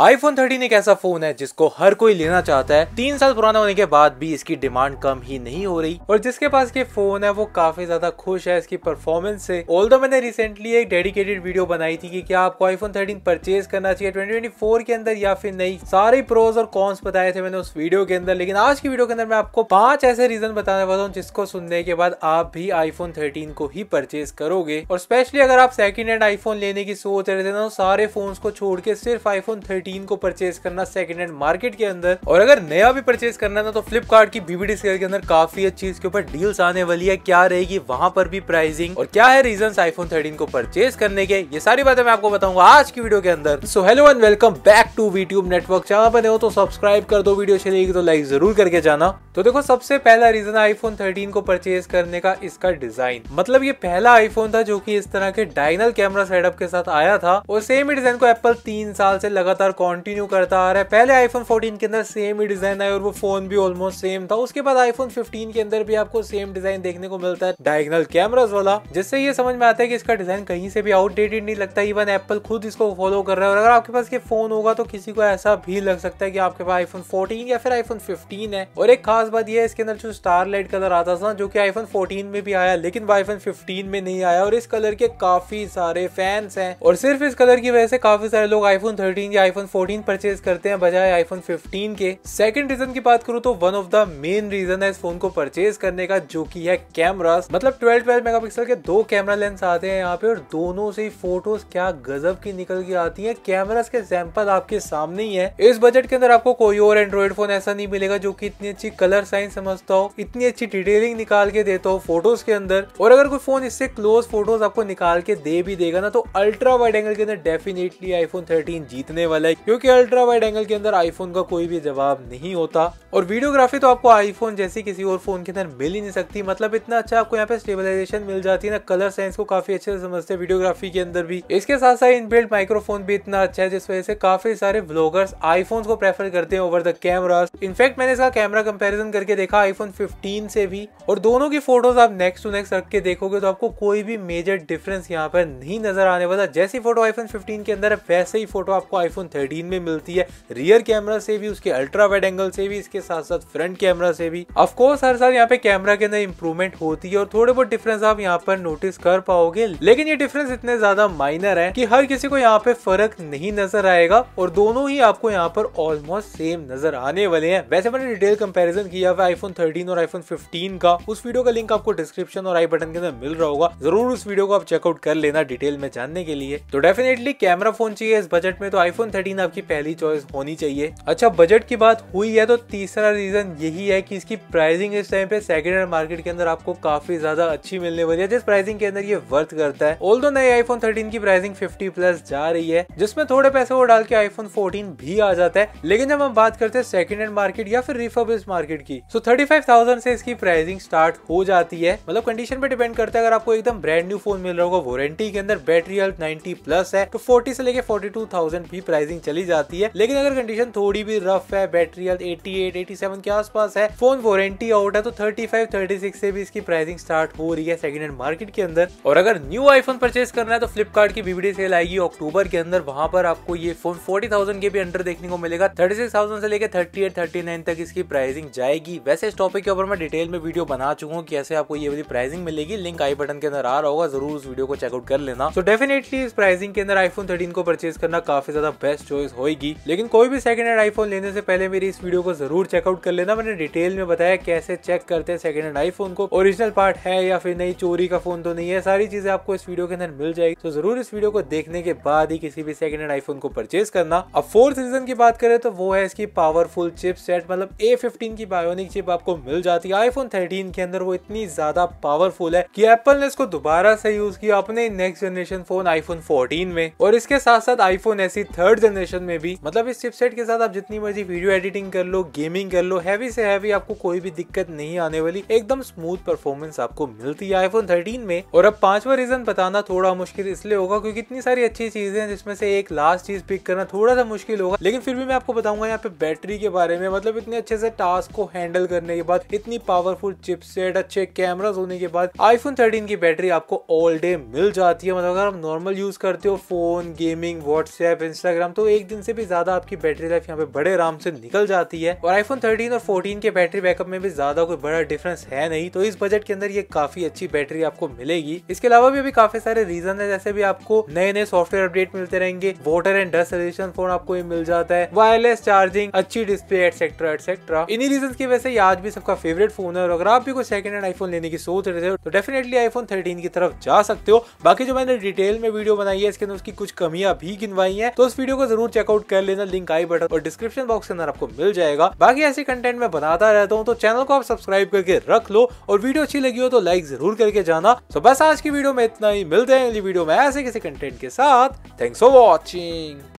IPhone 13 एक ऐसा phone है जिसको हर कोई लेना चाहता है। तीन साल पुराना होने के बाद भी इसकी डिमांड कम ही नहीं हो रही। और जिसके पास ये फ़ोन है, वो काफ़ी ज़्यादा खुश है इसकी परफॉर्मेंस से। ऑल मैंने रिसेंटली एक डेडिकेटेड वीडियो बनाई थी कि क्या आपको आईफोन 13 परचेज करना चाहिए 2024 के अंदर या फिर नहीं। सारे प्रोज और कॉन्स बताए थे मैंने उस वीडियो के अंदर, लेकिन आज की वीडियो के अंदर मैं आपको पाँच ऐसे रीजन बताने वाला हूँ जिसको सुनने के बाद आप भी आईफोन थर्टीन को ही परचेज करोगे। और स्पेशली अगर आप सेकेंड हैंड आईफोन लेने की सोच रहे थे ना, सारे फ़ोन को छोड़ के सिर्फ़ आईफोन थर्टीन को परचेज करना सेकंड हैंड मार्केट के अंदर। और अगर नया भी परचेज करना है तो फ्लिपकार्ट की बीबीडी सेल के अंदर काफ़ी अच्छी इसके ऊपर डील्स आने वाली है। क्या रहेगी? वहाँ पर भी प्राइसिंग और क्या है रीजन आईफोन थर्टीन को परचेज करने के? ये सारी बातें मैं आपको बताऊँगा आज की वीडियो के अंदर। So hello and welcome back to VTube network channel पर हो तो सब्सक्राइब कर दो वीडियो चलेगी तो लाइक ज़रूर करके जाना। तो देखो, सबसे पहला रीजन आईफोन 13 को परचेज करने का इसका डिज़ाइन मतलब ये पहला आईफोन था जो कि इस तरह के डायनल कैमरा सेटअप के साथ आया था। और सेम ही डिज़ाइन को एप्पल तीन साल से लगातार कंटिन्यू करता आ रहा है। पहले आईफोन 14 के अंदर सेम ही डिज़ाइन आया और वो फ़ोन भी ऑलमोस्ट सेम था। उसके बाद आईफोन 15 के अंदर भी आपको सेम डिज़ाइन देखने को मिलता है। डायगनल कैमराज वाला, जिससे ये समझ में आता है कि इसका डिज़ाइन कहीं से भी आउटडेटेड नहीं लगता। इवन एप्पल खुद इसको फॉलो कर रहा है और अगर आपके पास ये फ़ोन होगा तो किसी को ऐसा भी लग सकता है कि आपके पास आईफोन फोर्टीन या फिर आईफोन फिफ्टीन है। और एक खास बात यह है, इसके अंदर जो स्टार लाइट कलर आता था जो कि आईफोन फोर्टीन में भी आया, लेकिन वो आईफोन फिफ्टीन में नहीं आया और इस कलर के काफ़ी सारे फैंस हैं। और सिर्फ़ इस कलर की वजह से काफ़ी सारे लोग आईफोन थर्टीन या आईफोन फोर्टीन परचेज करते हैं, बजाय आईफोन 15 के। सेकंड रीजन की बात करूँ तो one of the main reason है इस फ़ोन को परचेज करने का, जो कि है कैमरास मतलब 12 12 मेगापिक्सल के दो कैमरा लेंस आते हैं यहाँ पे, और दोनों से ही फ़ोटोज़ क्या गजब की निकल के आती है। कैमरास के सैंपल आपके सामने ही है। इस बजट के अंदर आपको कोई और एंड्रॉइड फ़ोन ऐसा नहीं मिलेगा, जो की इतनी अच्छी कलर साइंस समझता हो, इतनी अच्छी डिटेलिंग निकाल के देता हो फ़ोटोज़ के अंदर। और अगर कोई फ़ोन इससे क्लोज फ़ोटोज़ आपको निकाल के दे भी देगा ना तो अल्ट्रा वाइड एंगल के अंदर डेफिनेटली आईफोन थर्टीन जीतने वाला है। क्योंकि अल्ट्रा वाइड एंगल के अंदर आईफोन का कोई भी जवाब नहीं होता। और वीडियोग्राफी तो आपको आईफोन जैसी किसी और फ़ोन के अंदर मिल ही नहीं सकती। मतलब इतना अच्छा आपको यहाँ पे स्टेबलाइजेशन मिल जाती है ना कलर साइंस को काफ़ी अच्छे से समझते हैं वीडियोग्राफी के अंदर भी। इसके साथ साथ इनबिल्ट माइक्रोफोन भी इतना अच्छा है, जिस वजह से काफ़ी सारे ब्लॉगर्स आईफोन को प्रेफर करते हैं ओवर द कैमरा इनफैक्ट मैंने इसका कैमरा कंपेरिजन करके देखा आईफोन 15 से भी। और दोनों की फ़ोटोज़ आप नेक्स्ट टू नेक्स्ट रख के देखोगे तो आपको कोई भी मेजर डिफरेंस यहाँ पर नहीं नज़र आने वाला। जैसी फ़ोटो आईफोन 15 के अंदर है, वैसे ही फ़ोटो आपको आईफोन 13 में मिलती है। रियर कैमरा से भी, उसके अल्ट्रा वाइड एंगल से भी, इसके साथ साथ फ्रंट कैमरा से भी। ऑफकोर्स हर साल यहाँ पे कैमरा के अंदर इंप्रूवमेंट होती है और थोड़े बहुत डिफरेंस आप यहाँ पर नोटिस कर पाओगे। लेकिन ये डिफरेंस इतने ज़्यादा माइनर है कि हर किसी को यहाँ पे फ़र्क नहीं नज़र आएगा और दोनों ही आपको यहाँ पर ऑलमोस्ट सेम नज़र आने वाले हैं। वैसे मैंने डिटेल कंपेरिजन किया हुआ आईफोन 13 और आईफोन 15 का। उस वीडियो का लिंक आपको डिस्क्रिप्शन और आई बटन के अंदर मिल रहा होगा। ज़रूर उस वीडियो को आप चेकआउट कर लेना डिटेल में जानने के लिए। तो डेफिनेटली कैमरा फ़ोन चाहिए इस बजट में तो आईफोन 13 आपकी पहली चॉइस होनी चाहिए। अच्छा बजट की बात हुई है तो तीसरा रीजन यही है कि इसकी प्राइसिंग इस टाइम पे सेकंड हैंड मार्केट के अंदर आपको काफ़ी ज़्यादा अच्छी मिलने वाली है जिस प्राइसिंग के अंदर ये वर्थ करता है। ऑल नए आईफोन थर्टीन की प्राइसिंग फिफ्टी प्लस जा रही है जिसमें थोड़े पैसे वो डाल के आईफोन फोर्टीन भी आ जाता है। लेकिन जब हम बात करते हैं सेकंड हैंड मार्केट या फिर रिफर्बिश मार्केट की तो थर्टी फाइव थाउज़ेंड से इसकी प्राइसिंग स्टार्ट हो जाती है। मतलब कंडीशन पे डिपेंड करता है अगर आपको एकदम ब्रांड न्यू फ़ोन मिल रहा होगा वारंटी के अंदर बैटरी हेल्थ 90 प्लस है तो 40 से लेके 42,000 भी प्राइसिंग चली जाती है। लेकिन अगर कंडीशन थोड़ी भी रफ है बैटरी हेल्थ 88, 87 के आसपास है फ़ोन वारंटी आउट है तो 35, 36 से भी इसकी प्राइसिंग स्टार्ट हो रही है सेकंड हैंड मार्केट के अंदर। और अगर न्यू आईफोन परचेज करना है तो फ्लिपकार्ट की बीबीडी सेल आएगी अक्टूबर के अंदर। वहाँ पर आपको ये फ़ोन फोर्टी के भी अंडर देखने को मिलेगा। थर्टी से लेकर थर्टी एट तक इसकी प्राइसिंग जाएगी। वैसे इस टॉपिक के ऊपर मैं डिटेल में वीडियो बना चुका हूँ कैसे आपको ये वाली प्राइसिंग मिलेगी। लिंक आई बटन के अंदर आ रहा होगा ज़रूर उस वीडियो को चेकआउट कर लेना। तो डेफिनेटली इस प्राइसिंग के अंदर आईफोन 13 को परचेज करना काफ़ी ज़्यादा बेस्ट चॉइस होगी लेकिन कोई भी सेकंड हैंड आईफोन लेने से पहले मेरी इस वीडियो को ज़रूर चेकआउट कर लेना। मैंने डिटेल में बताया कैसे चेक करते हैं सेकंड हैंड आईफोन को। ओरिजिनल पार्ट है या फिर नहीं, चोरी का फ़ोन तो नहीं है। सारी चीज़ें आपको इस वीडियो के अंदर मिल जाएगी। तो ज़रूर इस वीडियो को देखने के बाद ही किसी भी सेकंड हैंड आईफोन को परचेज करना। अब फोर्थ रीजन की बात करें तो वो है इसकी पावरफुल चिप मतलब ए की बायोनिक चिप आपको मिल जाती है। आईफोन थर्टीन के अंदर वो इतनी ज़्यादा पावरफुल है की एप्पल ने इसको दोबारा से यूज़ किया अपने नेक्स्ट जनरेशन फ़ोन आईफोन 14 में। और इसके साथ साथ आईफोन ऐसी थर्ड जनरेशन में भी। मतलब इस चिपसेट के साथ आप जितनी मर्ज़ी वीडियो एडिटिंग कर लो गेमिंग कर लो हैवी से हैवी आपको कोई भी दिक्कत नहीं आने वाली। एकदम स्मूथ परफॉर्मेंस आपको मिलती है आईफोन थर्टीन में। और अब पांचवा रीजन बताना थोड़ा मुश्किल इसलिए होगा क्योंकि इतनी सारी अच्छी चीज़ें जिसमें से एक लास्ट चीज़ पिक करना थोड़ा सा मुश्किल होगा। लेकिन फिर भी मैं आपको बताऊँगा यहाँ पे बैटरी के बारे में। मतलब इतने अच्छे से टास्क को हैंडल करने के बाद, इतनी पावरफुल चिपसेट अच्छे कैमराज होने के बाद आईफोन थर्टीन की बैटरी आपको ऑल डे मिल जाती है। मतलब अगर आप नॉर्मल यूज़ करते हो फ़ोन गेमिंग व्हाट्सएप इंस्टाग्राम तो एक दिन से भी ज़्यादा आपकी बैटरी लाइफ यहाँ पे बड़े आराम से निकल जाती है और आईफोन थर्टीन और फोर्टीन के बैटरी बैकअप में भी ज़्यादा कोई बड़ा डिफरेंस है नहीं। तो इस बजट के अंदर ये काफ़ी अच्छी बैटरी आपको मिलेगी। इसके अलावा भी अभी काफ़ी सारे रीजन है। जैसे भी आपको नए नए सॉफ्टवेयर अपडेट मिलते रहेंगे। Water and dust resistance phone आपको ये मिल जाता है। वायरलेस चार्जिंग अच्छी डिस्प्ले एटसेट्रा एटसेट्रा इन्हीं रीजन की वजह से आज भी सबका फेवरेट फ़ोन है। और अगर आप भी कोई सेकंड हैंड आईफोन लेने की सोच रहे थे तो डेफिनेटली आईफोन थर्टीन की तरफ़ जा सकते हो। बाकी जो मैंने डिटेल में वीडियो बनाई है, इसके अंदर उसकी कुछ कमियाँ भी गिनवाई है। तो उस वीडियो को ज़रूर चेकआउट कर लेना लिंक आई बटन और डिस्क्रिप्शन बॉक्स के अंदर आपको मिल जाएगा। बाकी ऐसे कंटेंट में बनाता रहता हूँ तो चैनल को आप सब्सक्राइब करके रख लो और वीडियो अच्छी लगी हो तो लाइक ज़रूर करके जाना। तो बस आज की वीडियो में इतना ही, मिलते हैं अगली वीडियो में ऐसे किसी कंटेंट के साथ। Thanks for watching